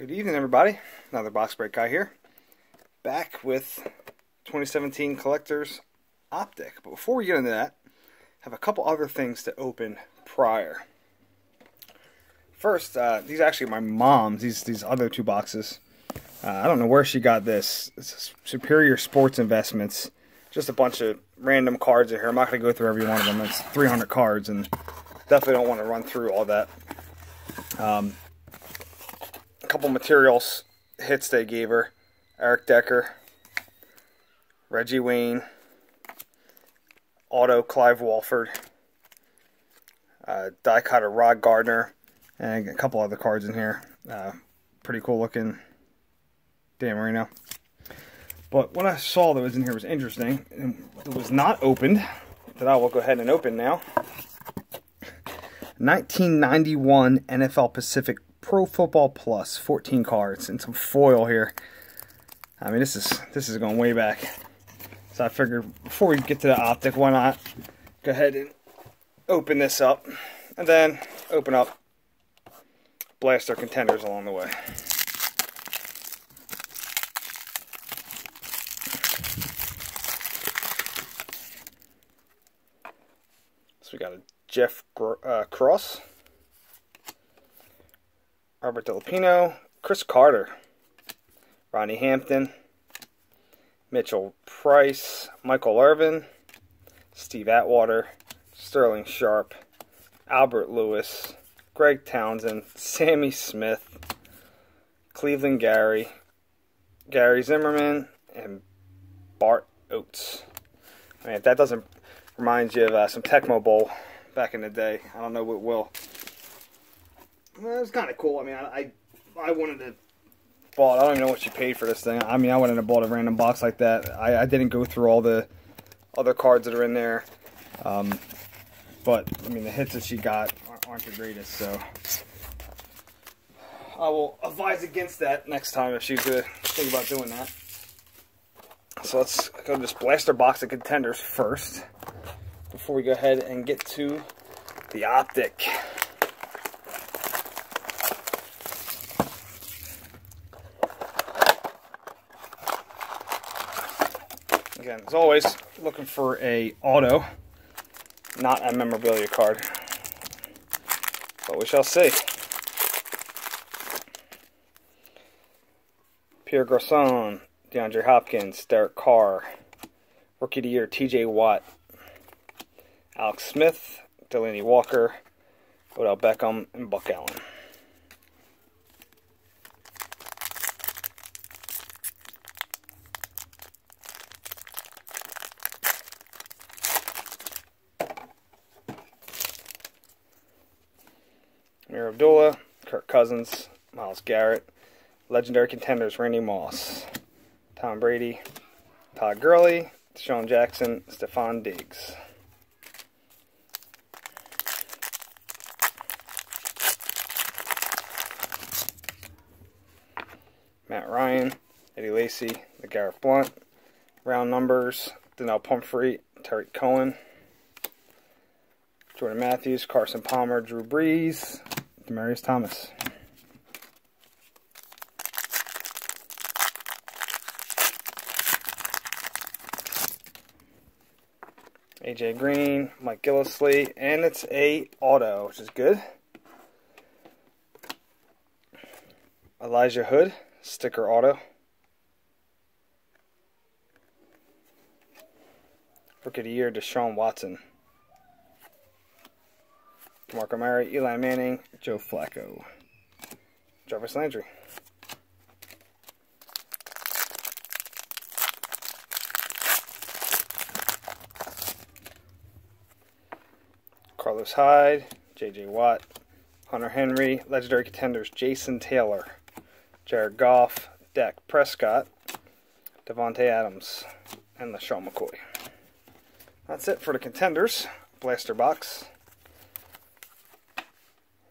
Good evening, everybody. Another box break guy here. Back with 2017 Collectors Optic. But before we get into that, I have a couple other things to open prior. First, uh, these are actually my mom's. These these other two boxes. Uh, I don't know where she got this. It's Superior Sports Investments. Just a bunch of random cards in here. I'm not going to go through every one of them. It's 300 cards, and definitely don't want to run through all that. Um, couple materials hits they gave her. Eric Decker, Reggie Wayne, Auto Clive Walford, uh, die cutter Rod Gardner, and a couple other cards in here. Uh, pretty cool looking Dan Marino. But what I saw that was in here was interesting. It was not opened. That I will go ahead and open now. 1991 NFL Pacific Pro Football Plus, 14 cards and some foil here. I mean, this is this is going way back. So I figured before we get to the optic, why not go ahead and open this up, and then open up blaster contenders along the way. So we got a Jeff uh, Cross, Robert Delpino, Cris Carter, Ronnie Hampton, Mitchell Price, Michael Irvin, Steve Atwater, Sterling Sharpe, Albert Lewis, Greg Townsend, Sammy Smith, Cleveland Gary, Gary Zimmerman, and Bart Oates. I mean, if that doesn't remind you of uh, some Tecmo Bowl back in the day, I don't know what will. Well, it was kind of cool. I mean, I, I, I wanted to bought. I don't even know what she paid for this thing. I mean, I in and bought a random box like that. I, I didn't go through all the other cards that are in there. Um, but, I mean, the hits that she got aren't the greatest, so... I will advise against that next time if she's going to think about doing that. So let's go to this blaster box of contenders first before we go ahead and get to the optic. As always, looking for a auto, not a memorabilia card. But we shall see. Pierre Garcon, DeAndre Hopkins, Derek Carr, Rookie of the Year, TJ Watt, Alex Smith, Delanie Walker, Odell Beckham, and Buck Allen. Ameer Abdullah, Kirk Cousins, Myles Garrett, legendary contenders Randy Moss, Tom Brady, Todd Gurley, Sean Jackson, Stefon Diggs. Matt Ryan, Eddie Lacy, LeGarrette Blount, round numbers, Donnel Pumphrey, Tarik Cohen, Jordan Matthews, Carson Palmer, Drew Brees, Demaryius Thomas. AJ Green, Mike Gillislee, and it's a auto, which is good. Elijah Hood, sticker auto. Rookie of the Year, Deshaun Watson. Marco Murray, Eli Manning, Joe Flacco. Jarvis Landry. Carlos Hyde, J.J. Watt, Hunter Henry, legendary contenders Jason Taylor, Jared Goff, Dak Prescott, Davante Adams, and LeSean McCoy. That's it for the contenders. Blaster box.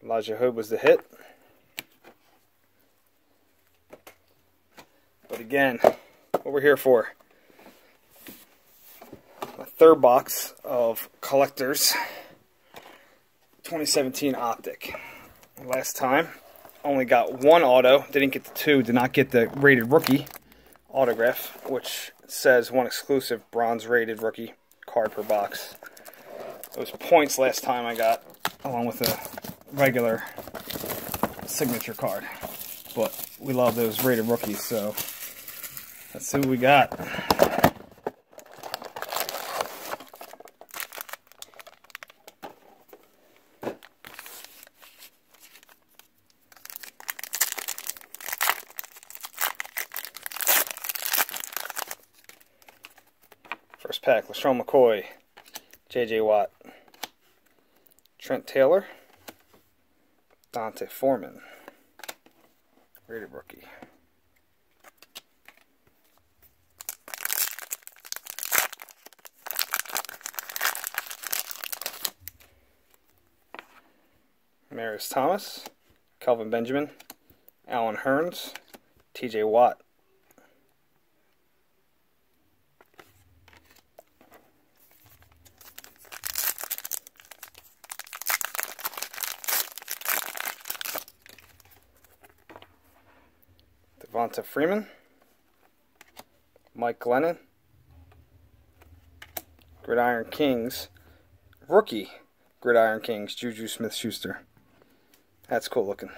Elijah Hood was the hit. But again, what we're here for. A third box of collectors 2017 Optic. Last time only got one auto. Didn't get the two. Did not get the rated rookie autograph, which says one exclusive bronze rated rookie card per box. Those points last time I got, along with a regular signature card. But we love those rated rookies, so let's see what we got. First pack, LeSean McCoy, J.J. Watt, Trent Taylor, D'Onta Foreman, rated rookie. Marius Thomas, Kelvin Benjamin, Allen Hurns, TJ Watt. Devonta Freeman, Mike Glennon, Gridiron Kings, rookie Gridiron Kings, Juju Smith Schuster. That's cool looking.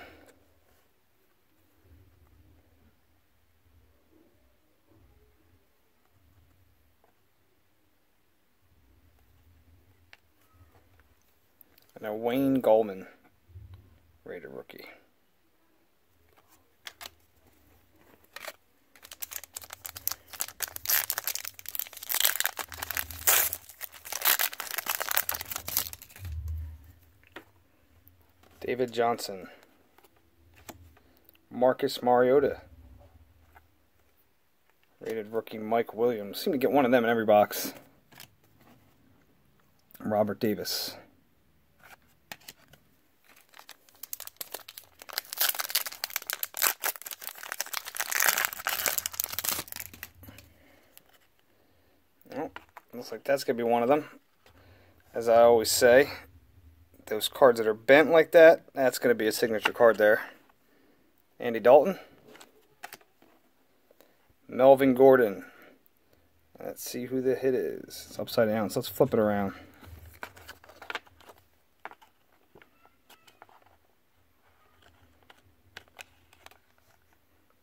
And a Wayne Gallman, rated rookie. David Johnson. Marcus Mariota. Rated rookie Mike Williams. Seem to get one of them in every box. Robert Davis. Oh, looks like that's going to be one of them. As I always say, those cards that are bent like that, that's going to be a signature card there. Andy Dalton. Melvin Gordon. Let's see who the hit is. It's upside down, so let's flip it around.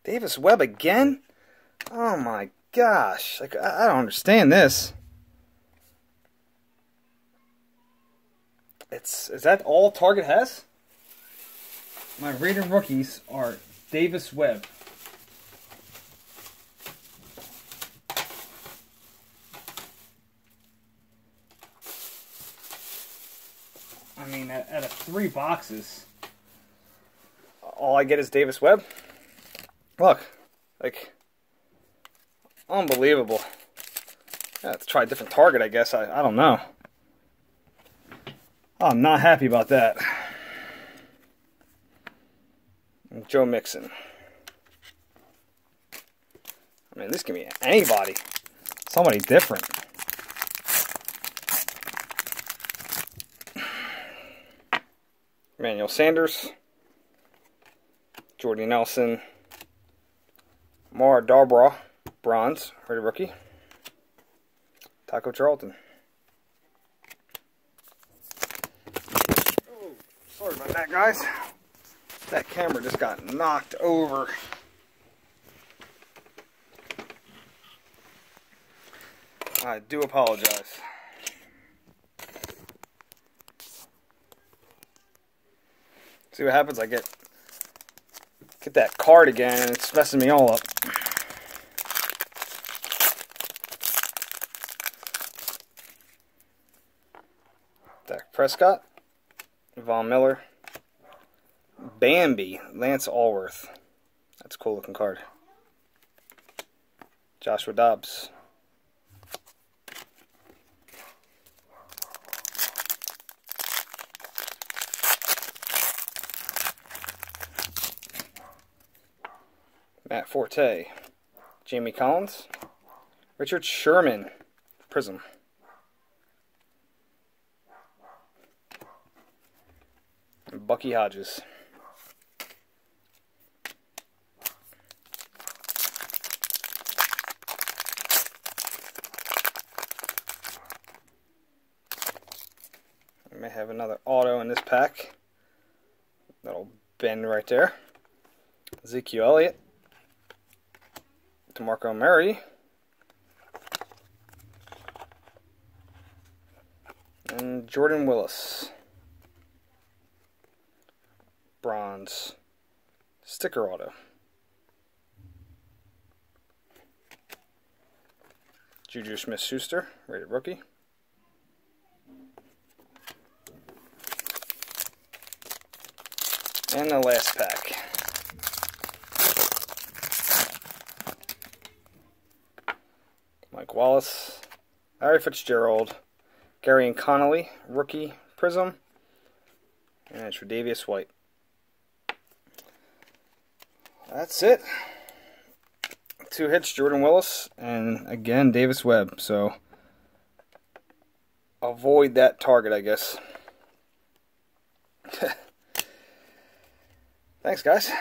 Davis Webb again? Oh my gosh. Like I don't understand this. It's is that all Target has? My rated rookies are Davis Webb. I mean, at, at three boxes, all I get is Davis Webb. Look, like, unbelievable. Yeah, let's try a different target, I guess. I, I don't know. I'm not happy about that. Joe Mixon. I mean, this can be anybody. Somebody different. Emmanuel Sanders. Jordy Nelson. Mara Darbra, bronze, rookie. Taco Charlton. Sorry about that, guys. That camera just got knocked over. I do apologize. See what happens? I get get that card again and it's messing me all up. Dak Prescott. Von Miller. Bambi, Lance Alworth. That's a cool looking card. Joshua Dobbs. Matt Forte. Jamie Collins. Richard Sherman. Prism. Bucky Hodges. I may have another auto in this pack. That'll bend right there. Ezekiel Elliott. DeMarco Murray. And Jordan Willis. Bronze. Sticker auto. Juju Smith Schuster, rated rookie. And the last pack. Mike Wallace, Larry Fitzgerald, Gary and Connolly, rookie Prism, and it's Tre'Davious White. That's it. Two hits, Jordan Willis, and again, Davis Webb. So, avoid that target, I guess. Thanks, guys.